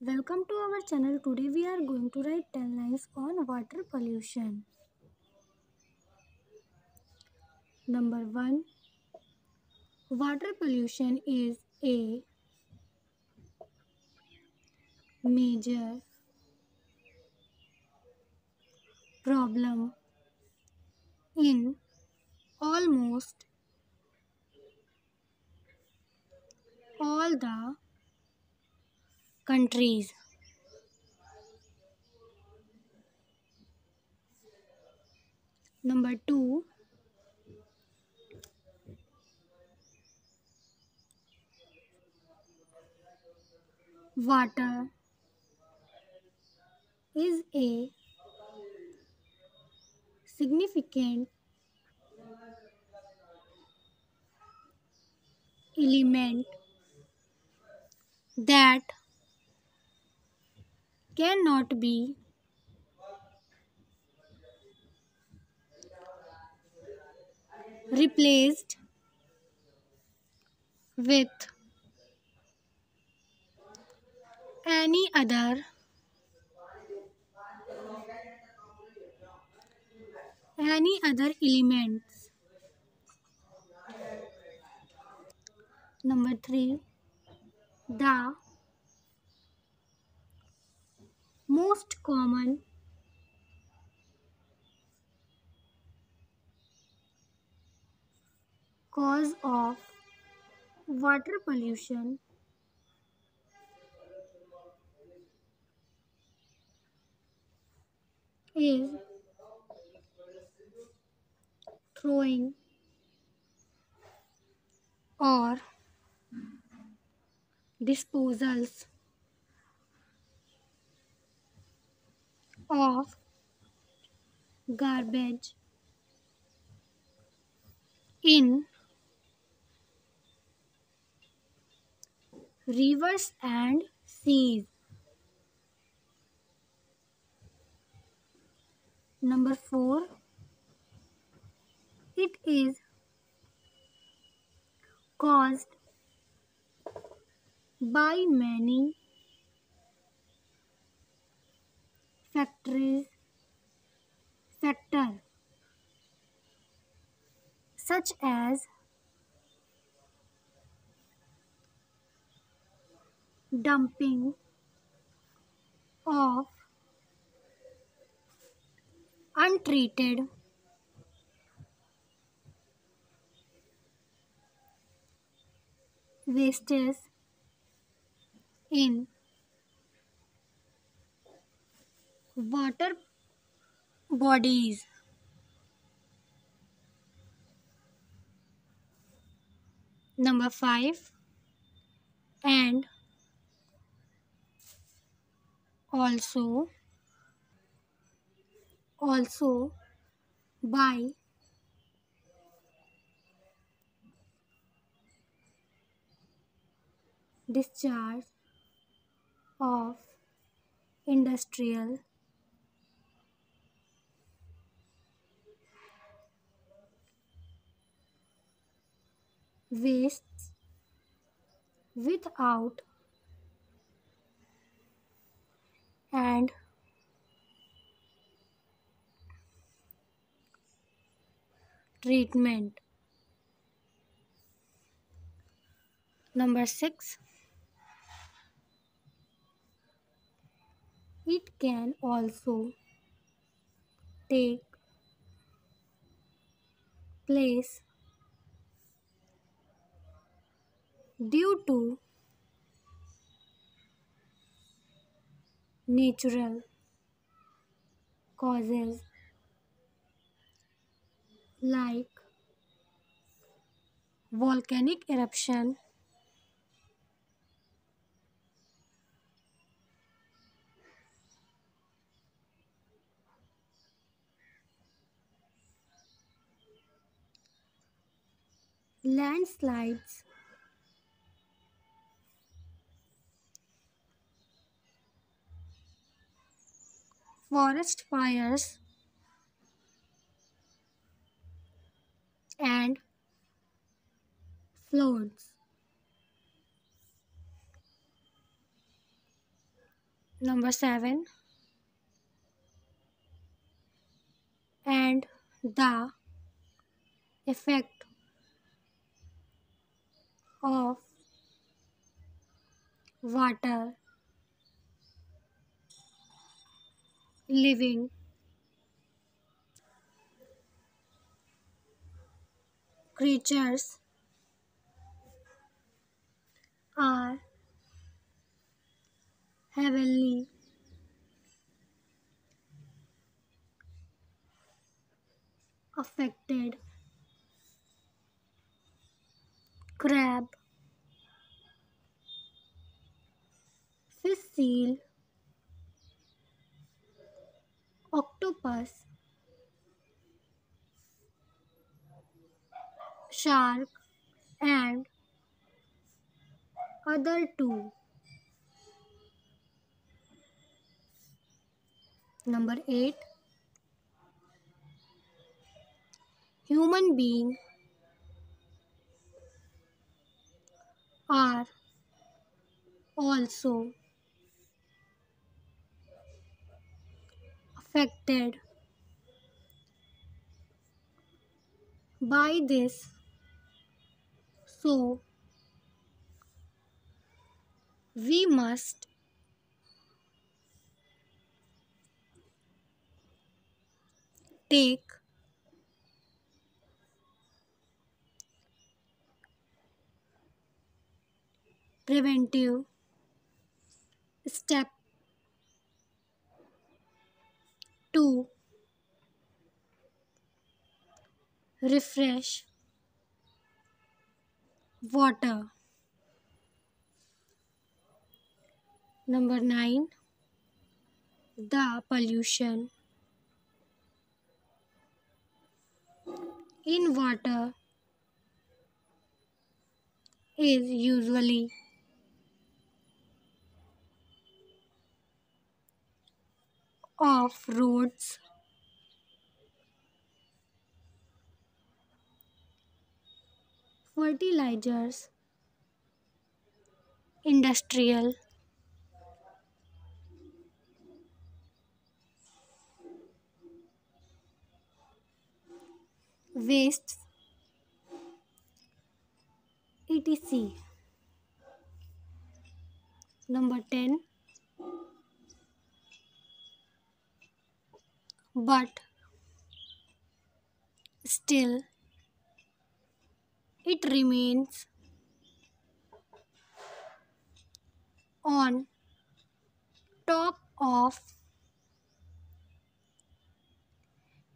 Welcome to our channel. Today we are going to write 10 lines on water pollution. Number 1 Water pollution is a major problem in almost all the countries. Number 2 Water is a significant element that cannot be. Replaced with any other any other elements. Number 3 the most common cause of water pollution is throwing or disposals of garbage in rivers and seas. Number 4 It is caused by many factories factor such as dumping of untreated wastes in water bodies. Number 5 and also also by discharge of industrial wastes without and treatment. Number 6 It can also take place due to natural causes like volcanic eruption landslides forest fires and floods. Number 7 and the effect of water living. Creatures are heavily affected. Crab, fish seal, octopus, shark, and other two. Number 8 Human being are also affected by this. So we must take preventive step to refresh water. Number 9 the pollution in water is usually of roads fertilizers. Industrial. Wastes etc. Number 10 but still it remains on top of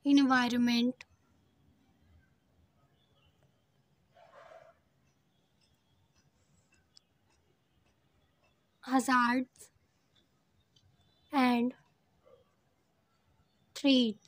environment. Hazards and threats